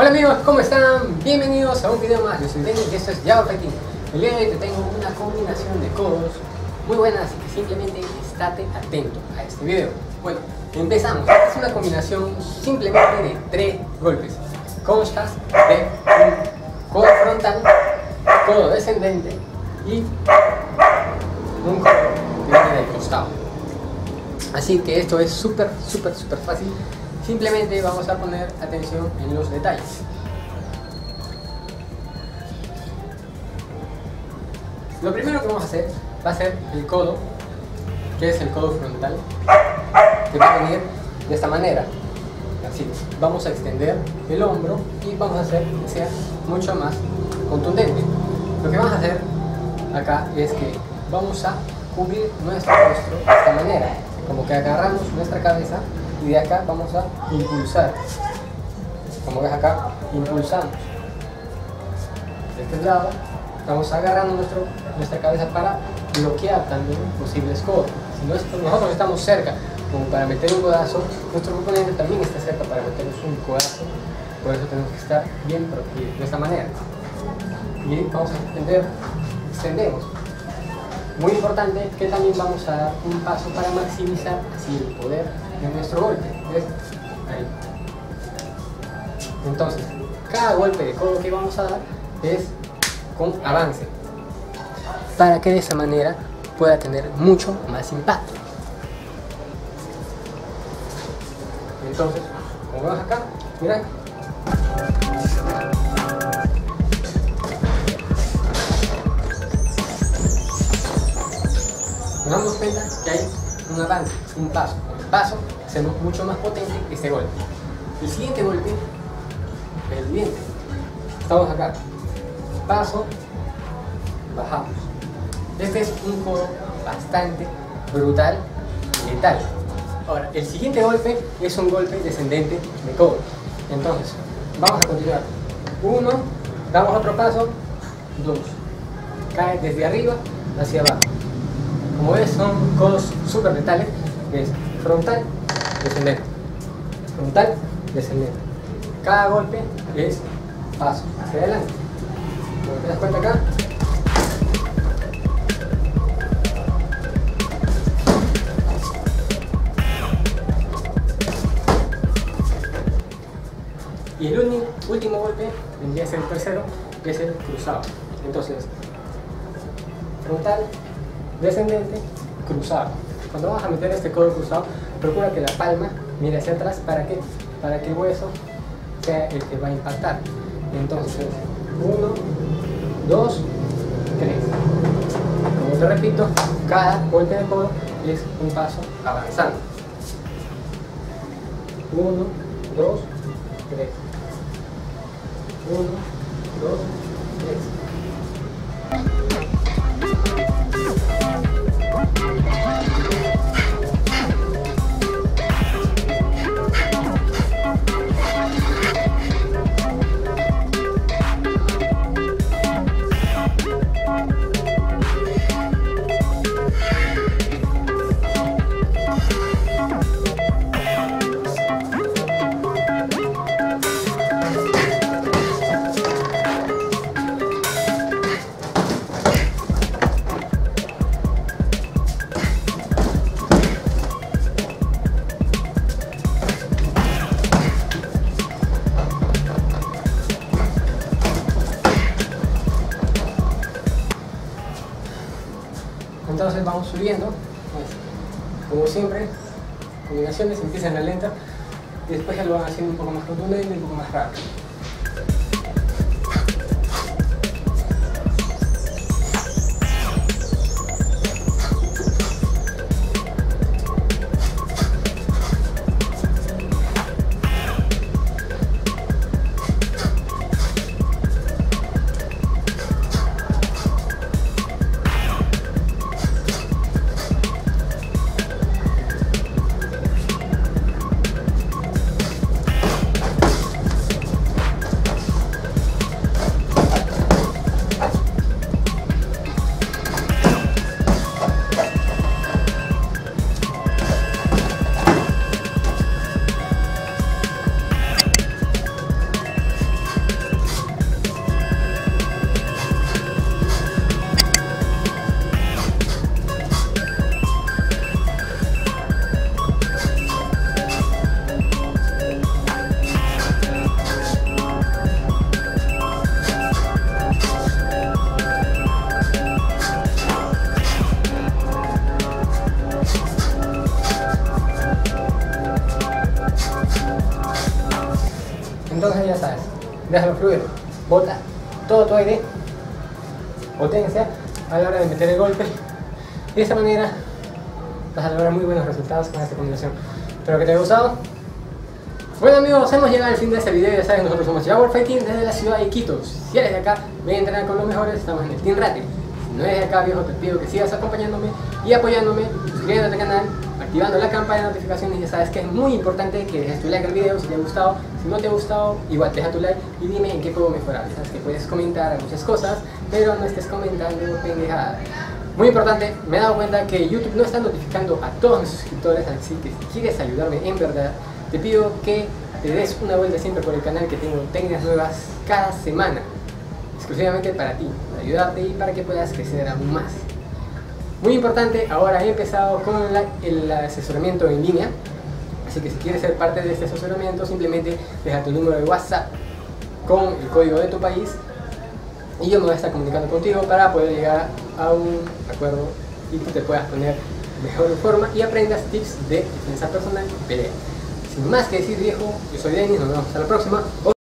Hola amigos, ¿cómo están? Bienvenidos a un video más. Yo soy Denny y esto es Java Fighting. El día de hoy te tengo una combinación de codos muy buena, así que simplemente estate atento a este video. Bueno, empezamos. Esta es una combinación simplemente de tres golpes. Constas de un codo frontal, codo descendente y un codo que viene del costado. Así que esto es súper, súper, súper fácil Simplemente vamos a poner atención en los detalles. Lo primero que vamos a hacer va a ser el codo, que es el codo frontal, que va a venir de esta manera. Así, vamos a extender el hombro y vamos a hacer que sea mucho más contundente. Lo que vamos a hacer acá es que vamos a cubrir nuestro rostro de esta manera, como que agarramos nuestra cabeza y de acá vamos a impulsar. Como ves acá, impulsamos. De este lado, estamos agarrando nuestro, nuestra cabeza para bloquear también posibles codos. Si nosotros estamos cerca como para meter un codazo, nuestro oponente también está cerca para meternos un codazo. Por eso tenemos que estar bien protegidos de esta manera. Y vamos a extender, extendemos. Muy importante que también vamos a dar un paso para maximizar así el poder en nuestro golpe. ¿ves? Ahí. Entonces, cada golpe de codo que vamos a dar es con avance, para que de esa manera pueda tener mucho más impacto. Entonces, como vemos acá, mira, nos damos cuenta que hay un avance, un paso paso, hacemos mucho más potente este golpe. El siguiente golpe el diente. Estamos acá. Paso, bajamos. Este es un codo bastante brutal, letal. Ahora, el siguiente golpe es un golpe descendente de codo. Entonces, vamos a continuar. Uno, damos otro paso, dos. Cae desde arriba hacia abajo. Como ves, son codos súper letales. Es frontal, descendente, frontal, descendente. Cada golpe es paso hacia adelante. Te das cuenta acá, Y el último golpe vendría a ser el tercero, que es el cruzado. Entonces, frontal, descendente, cruzado. Cuando vamos a meter este codo cruzado, procura que la palma mire hacia atrás para que, para que el hueso sea el que va a impactar. Entonces, uno, dos, tres. Como te repito, cada golpe de codo es un paso avanzando. Uno, dos, tres. Uno, dos, tres. Entonces vamos subiendo, pues, como siempre, combinaciones empiezan a lenta después ya lo van haciendo un poco más contundente, un poco más rápido. Ya sabes, déjalo fluir, bota todo tu aire, potencia a la hora de meter el golpe. Y de esta manera vas a lograr muy buenos resultados con esta combinación. Espero que te haya gustado. Bueno amigos, hemos llegado al fin de este video, ya saben, nosotros somos Jaguar Fighting desde la ciudad de Quito. Si eres de acá, ven a entrenar con los mejores, estamos en el Team Rate. Si no eres de acá viejo, te pido que sigas acompañándome y apoyándome, suscribiéndote al canal, activando la campana de notificaciones, ya sabes que es muy importante que dejes tu like al video si te ha gustado, si no te ha gustado, igual deja tu like y dime en qué puedo mejorar, ya sabes que puedes comentar muchas cosas, pero no estés comentando pendejadas. Muy importante, me he dado cuenta que YouTube no está notificando a todos mis suscriptores, así que si quieres ayudarme en verdad, te pido que te des una vuelta siempre por el canal que tengo técnicas nuevas cada semana, exclusivamente para ti, para ayudarte y para que puedas crecer aún más. Muy importante, ahora he empezado con el asesoramiento en línea, así que si quieres ser parte de este asesoramiento, simplemente deja tu número de WhatsApp con el código de tu país y yo me voy a estar comunicando contigo para poder llegar a un acuerdo y tú te puedas poner mejor en forma y aprendas tips de defensa personal pelea. Sin más que decir viejo, yo soy Denis, nos vemos hasta la próxima.